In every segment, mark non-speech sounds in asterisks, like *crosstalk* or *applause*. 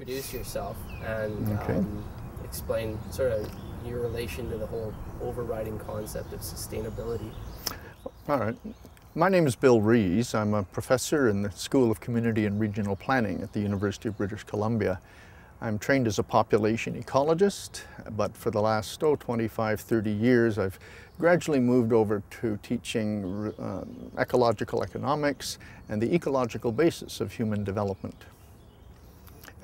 introduce yourself and Okay. um, explain sort of your relation to the whole overriding concept of sustainability. All right. My name is Bill Rees. I'm a professor in the School of Community and Regional Planning at the University of British Columbia. I'm trained as a population ecologist, but for the last oh, 25, 30 years, I've gradually moved over to teaching um, ecological economics and the ecological basis of human development.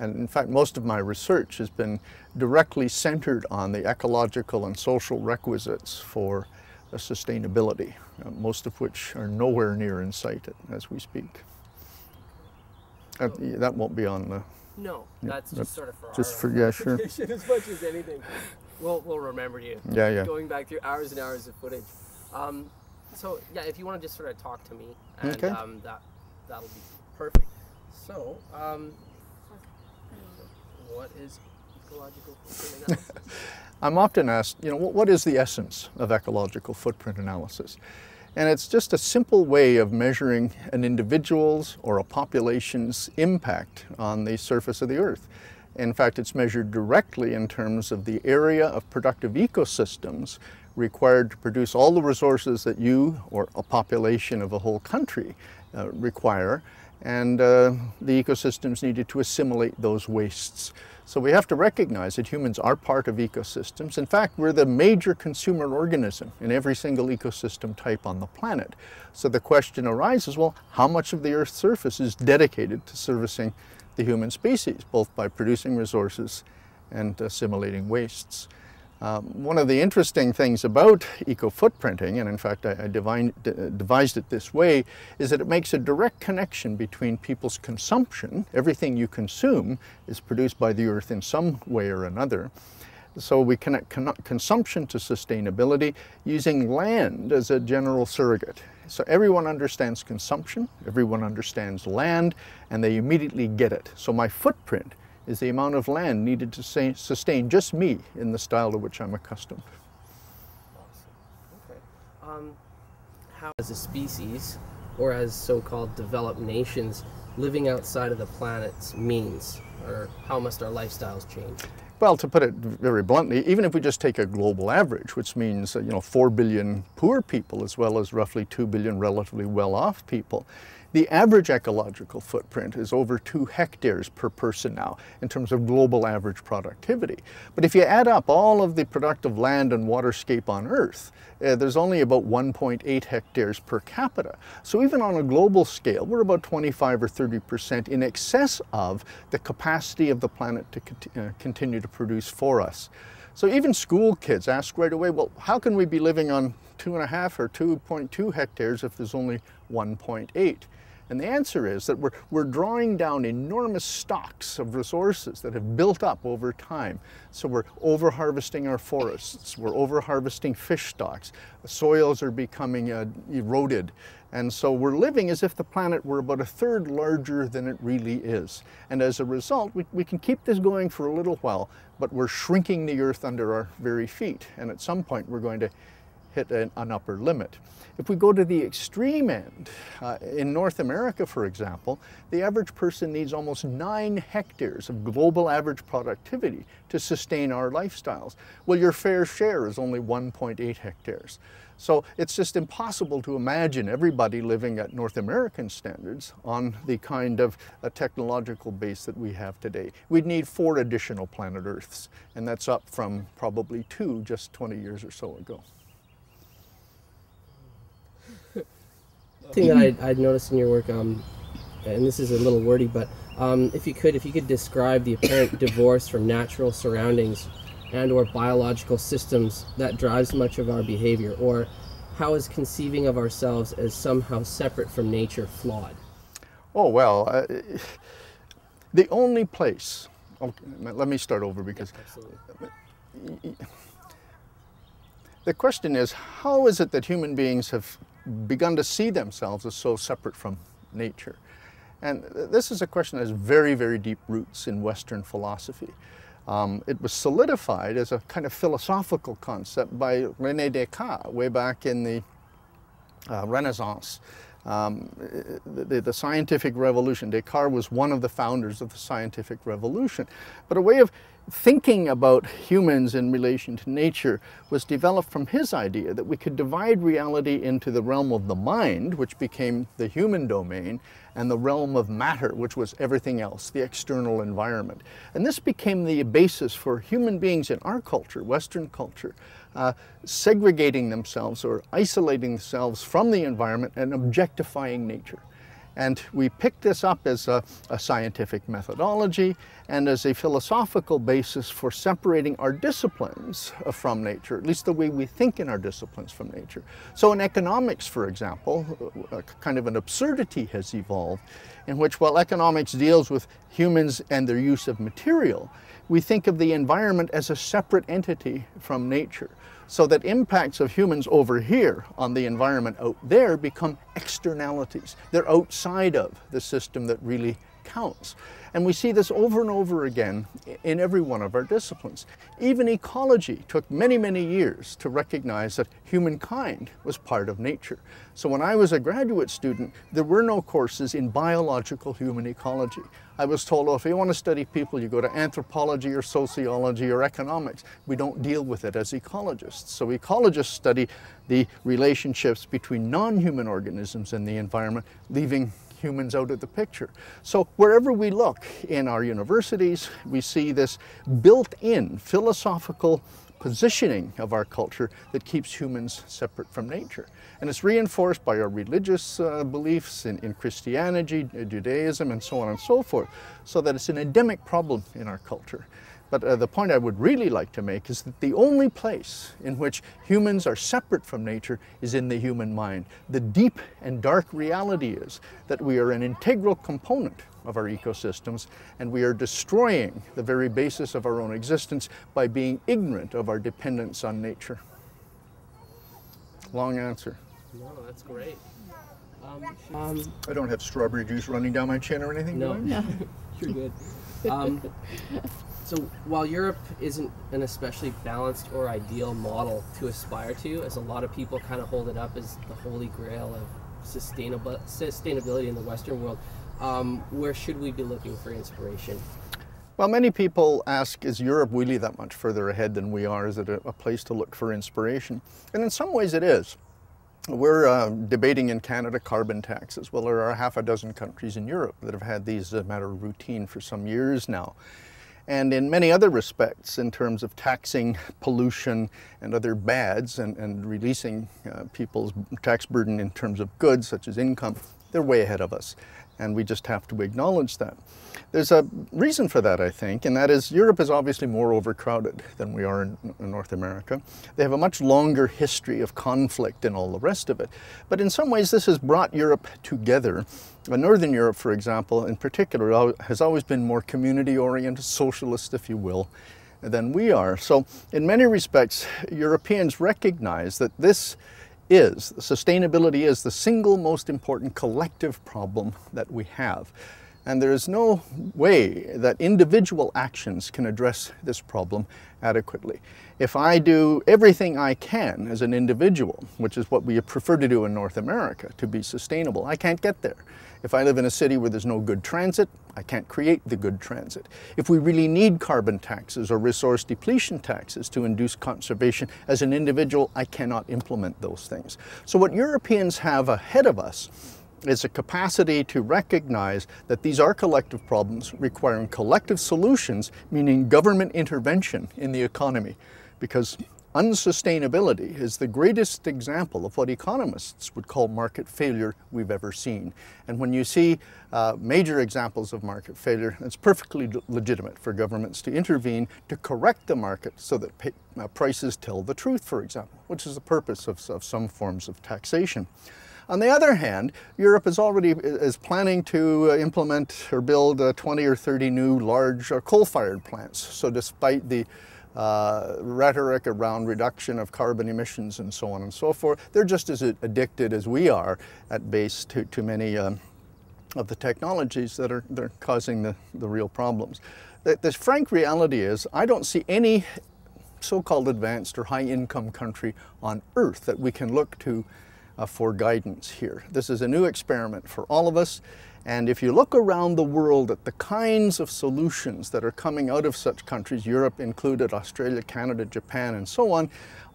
And in fact, most of my research has been directly centered on the ecological and social requisites for uh, sustainability, uh, most of which are nowhere near in sight as we speak. Uh, that won't be on the, No, Yeah, that's that's just sort of for just our for, yeah, sure. *laughs* as much as anything. We'll, we'll remember you. Yeah, yeah. Going back through hours and hours of footage. Um, so yeah, if you want to just sort of talk to me, and Okay. um, that that'll be perfect. So, um, what is ecological footprint analysis? *laughs* I'm often asked, you know, what, is the essence of ecological footprint analysis? And it's just a simple way of measuring an individual's or a population's impact on the surface of the earth. In fact, it's measured directly in terms of the area of productive ecosystems required to produce all the resources that you or a population of a whole country uh, require, and uh, the ecosystems needed to assimilate those wastes. So we have to recognize that humans are part of ecosystems. In fact, we're the major consumer organism in every single ecosystem type on the planet. So the question arises, well, how much of the Earth's surface is dedicated to servicing the human species, both by producing resources and assimilating wastes? Um, one of the interesting things about eco-footprinting, and in fact I, I divine, d- devised it this way, is that it makes a direct connection between people's consumption. Everything you consume is produced by the earth in some way or another. So we connect con- consumption to sustainability using land as a general surrogate. So everyone understands consumption, everyone understands land, and they immediately get it. So my footprint is the amount of land needed to sa- sustain just me in the style to which I'm accustomed. Okay. Um, how, as a species, or as so-called developed nations, living outside of the planet's means, or how must our lifestyles change? Well, to put it very bluntly, even if we just take a global average, which means uh, you know 4 billion poor people as well as roughly 2 billion relatively well-off people, the average ecological footprint is over two hectares per person now in terms of global average productivity. But if you add up all of the productive land and waterscape on Earth, uh, there's only about 1.8 hectares per capita. So even on a global scale, we're about 25 or 30 percent in excess of the capacity of the planet to cont- uh, continue to produce for us. So even school kids ask right away, well, how can we be living on two and a half or 2.2 hectares if there's only 1.8? And the answer is that we're, we're drawing down enormous stocks of resources that have built up over time. So we're over harvesting our forests, we're over harvesting fish stocks, soils are becoming uh, eroded. And so we're living as if the planet were about a third larger than it really is. And as a result, we, we can keep this going for a little while, but we're shrinking the earth under our very feet. And at some point, we're going to hit an, an upper limit. If we go to the extreme end, uh, in North America, for example, the average person needs almost nine hectares of global average productivity to sustain our lifestyles. Well, your fair share is only 1.8 hectares. So it's just impossible to imagine everybody living at North American standards on the kind of uh, technological base that we have today. We'd need four additional planet Earths, and that's up from probably two just 20 years or so ago. Thing that I'd, I'd noticed in your work, um, and this is a little wordy, but um, if you could, if you could describe the apparent divorce from natural surroundings and/or biological systems that drives much of our behavior, or how is conceiving of ourselves as somehow separate from nature flawed? Oh, well, uh, the only place, okay, let me start over because Absolutely. the question is how is it that human beings have begun to see themselves as so separate from nature? And this is a question that has very, very deep roots in Western philosophy. Um, it was solidified as a kind of philosophical concept by Rene Descartes way back in the uh, Renaissance. Um, the, the, scientific revolution, Descartes was one of the founders of the scientific revolution. But a way of thinking about humans in relation to nature was developed from his idea that we could divide reality into the realm of the mind, which became the human domain, and the realm of matter, which was everything else, the external environment. And this became the basis for human beings in our culture, Western culture, uh, segregating themselves or isolating themselves from the environment and objectifying nature. And we pick this up as a, a, scientific methodology and as a philosophical basis for separating our disciplines from nature, at least the way we think in our disciplines from nature. So in economics, for example, a kind of an absurdity has evolved in which while economics deals with humans and their use of material, we think of the environment as a separate entity from nature so that impacts of humans over here on the environment out there become externalities. They're outside of the system that really counts. And we see this over and over again in every one of our disciplines. Even ecology took many, many years to recognize that humankind was part of nature. So when I was a graduate student, there were no courses in biological human ecology. I was told, oh, if you want to study people, you go to anthropology or sociology or economics. We don't deal with it as ecologists. So ecologists study the relationships between non-human organisms and the environment, leaving humans out of the picture. So wherever we look in our universities, we see this built-in philosophical positioning of our culture that keeps humans separate from nature. And it's reinforced by our religious uh, beliefs in, in Christianity, Judaism, and so on and so forth, so that it's an endemic problem in our culture. But uh, the point I would really like to make is that the only place in which humans are separate from nature is in the human mind. The deep and dark reality is that we are an integral component of our ecosystems and we are destroying the very basis of our own existence by being ignorant of our dependence on nature. Long answer. No, that's great. Um, um, I don't have strawberry juice running down my chin or anything. No, no. *laughs* you're *laughs* good. Um, *laughs* so while Europe isn't an especially balanced or ideal model to aspire to, as a lot of people kind of hold it up as the holy grail of sustainable sustainability in the Western world, um, where should we be looking for inspiration? Well, many people ask, is Europe really that much further ahead than we are? Is it a, a place to look for inspiration? And in some ways it is. We're uh, debating in Canada carbon taxes. Well, there are half a dozen countries in Europe that have had these as a matter of routine for some years now and in many other respects in terms of taxing pollution and other bads and, and releasing uh, people's tax burden in terms of goods such as income, they're way ahead of us and we just have to acknowledge that. There's a reason for that, I think, and that is Europe is obviously more overcrowded than we are in, North America. They have a much longer history of conflict and all the rest of it. But in some ways, this has brought Europe together. Uh, Northern Europe, for example, in particular, has always been more community-oriented, socialist, if you will, than we are. So in many respects, Europeans recognize that this is, sustainability is the single most important collective problem that we have. And there is no way that individual actions can address this problem adequately. If I do everything I can as an individual, which is what we prefer to do in North America to be sustainable, I can't get there. If I live in a city where there's no good transit, I can't create the good transit. If we really need carbon taxes or resource depletion taxes to induce conservation, as an individual, I cannot implement those things. So what Europeans have ahead of us is a capacity to recognize that these are collective problems requiring collective solutions, meaning government intervention in the economy. Because unsustainability is the greatest example of what economists would call market failure we've ever seen. And when you see uh, major examples of market failure, it's perfectly legitimate for governments to intervene to correct the market so that pay, uh, prices tell the truth, for example, which is the purpose of, of some forms of taxation. On the other hand, Europe is already is planning to uh, implement or build uh, 20 or 30 new large uh, coal-fired plants. So despite the uh, rhetoric around reduction of carbon emissions and so on and so forth. They're just as addicted as we are at base to, to many um, of the technologies that are, that are causing the, the real problems. The, the frank reality is I don't see any so-called advanced or high-income country on earth that we can look to uh, for guidance here. This is a new experiment for all of us. And if you look around the world at the kinds of solutions that are coming out of such countries, Europe included, Australia, Canada, Japan, and so on,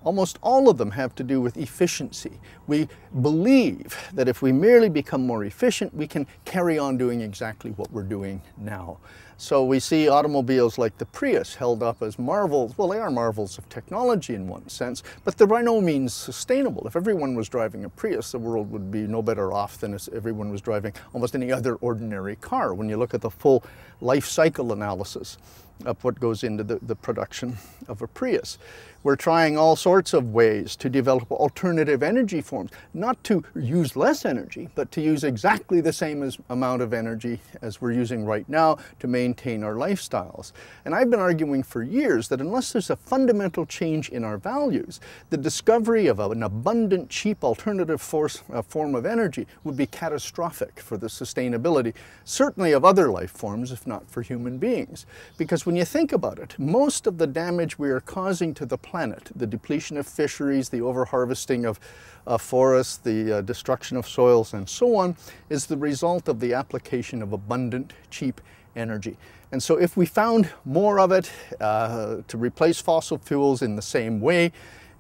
almost all of them have to do with efficiency. We believe that if we merely become more efficient, we can carry on doing exactly what we're doing now. So we see automobiles like the Prius held up as marvels. Well, they are marvels of technology in one sense, but they're by no means sustainable. If everyone was driving a Prius, the world would be no better off than if everyone was driving almost any other ordinary car. When you look at the full life cycle analysis of what goes into the, the production of a Prius. We're trying all sorts of ways to develop alternative energy forms, not to use less energy, but to use exactly the same as, amount of energy as we're using right now to maintain our lifestyles. And I've been arguing for years that unless there's a fundamental change in our values, the discovery of an abundant, cheap alternative force, uh, form of energy would be catastrophic for the sustainability, certainly of other life forms, if not for human beings. Because when you think about it, most of the damage we are causing to the planet. The depletion of fisheries, the overharvesting of uh, forests, the uh, destruction of soils, and so on, is the result of the application of abundant, cheap energy. And so if we found more of it uh, to replace fossil fuels in the same way,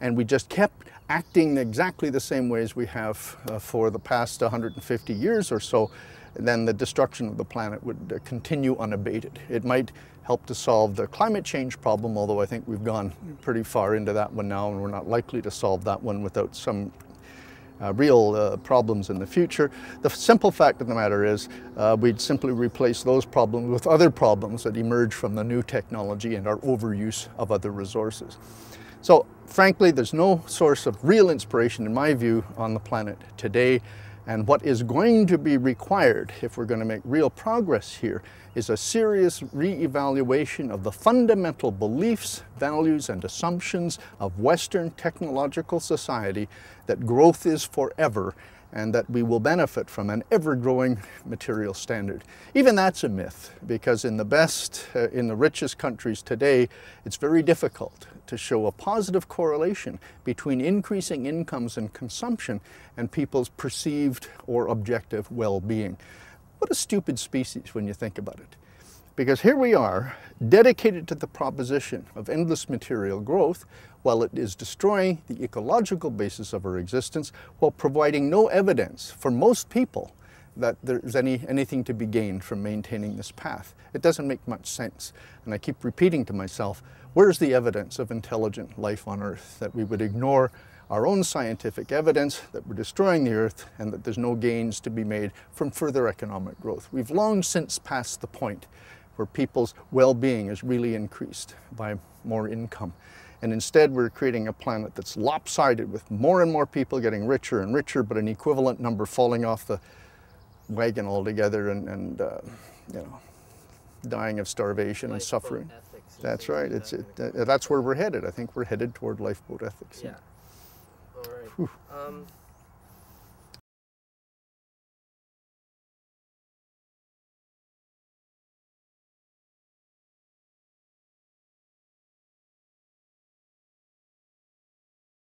and we just kept acting exactly the same way as we have uh, for the past 150 years or so, then the destruction of the planet would uh, continue unabated. It might help to solve the climate change problem, although I think we've gone pretty far into that one now and we're not likely to solve that one without some uh, real uh, problems in the future. The simple fact of the matter is uh, we'd simply replace those problems with other problems that emerge from the new technology and our overuse of other resources. So frankly, there's no source of real inspiration in my view on the planet today. And what is going to be required if we're going to make real progress here is a serious re-evaluation of the fundamental beliefs, values, and assumptions of Western technological society that growth is forever and that we will benefit from an ever-growing material standard. Even that's a myth, because in the best, uh, in the richest countries today, it's very difficult to show a positive correlation between increasing incomes and consumption and people's perceived or objective well-being. What a stupid species when you think about it. Because here we are, dedicated to the proposition of endless material growth, while it is destroying the ecological basis of our existence, while providing no evidence for most people that there's any, anything to be gained from maintaining this path. It doesn't make much sense. And I keep repeating to myself, where's the evidence of intelligent life on Earth that we would ignore our own scientific evidence that we're destroying the Earth and that there's no gains to be made from further economic growth. We've long since passed the point where people's well-being is really increased by more income. And instead we're creating a planet that's lopsided with more and more people getting richer and richer, but an equivalent number falling off the wagon altogether and, and uh, you know, dying of starvation Lifeboat and suffering. That's right. It's, it, uh, that's where we're headed. I think we're headed toward lifeboat ethics. Yeah. All right. Um,